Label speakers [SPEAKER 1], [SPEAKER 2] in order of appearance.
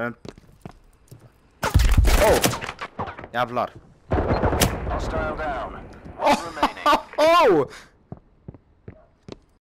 [SPEAKER 1] Eh. Oh! Jävlar.
[SPEAKER 2] Hostile down. All.
[SPEAKER 1] Oh!